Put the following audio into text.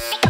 Make